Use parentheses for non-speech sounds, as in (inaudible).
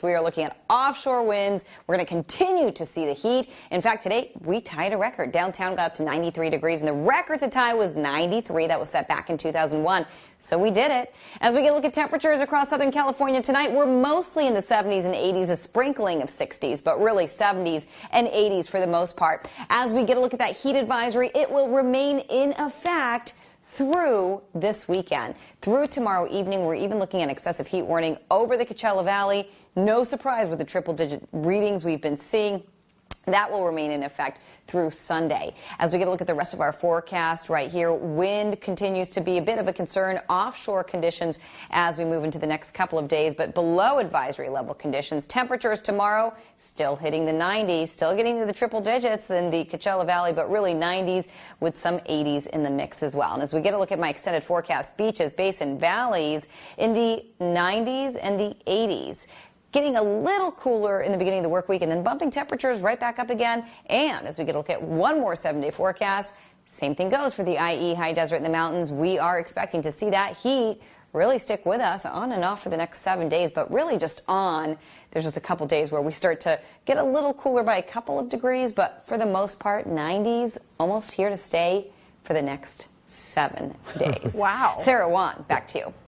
We are looking at offshore winds. We're going to continue to see the heat. In fact, today we tied a record. Downtown got up to 93 degrees, and the record to tie was 93. That was set back in 2001. So we did it. As we get a look at temperatures across Southern California tonight, we're mostly in the 70s and 80s, a sprinkling of 60s, but really 70s and 80s for the most part. As we get a look at that heat advisory, it will remain in effect through this weekend. Through tomorrow evening, we're even looking at excessive heat warning over the Coachella Valley. No surprise with the triple digit readings we've been seeing. That will remain in effect through Sunday. As we get a look at the rest of our forecast right here, wind continues to be a bit of a concern. Offshore conditions as we move into the next couple of days, but below advisory level conditions. Temperatures tomorrow still hitting the 90s, still getting to the triple digits in the Coachella Valley, but really 90s with some 80s in the mix as well. And as we get a look at my extended forecast, beaches, basin, valleys in the 90s and the 80s getting a little cooler in the beginning of the work week and then bumping temperatures right back up again. And as we get a look at one more seven day forecast, same thing goes for the IE high desert in the mountains. We are expecting to see that heat really stick with us on and off for the next seven days, but really just on. There's just a couple days where we start to get a little cooler by a couple of degrees, but for the most part, 90s almost here to stay for the next seven days. (laughs) wow. Sarah Wan, back to you.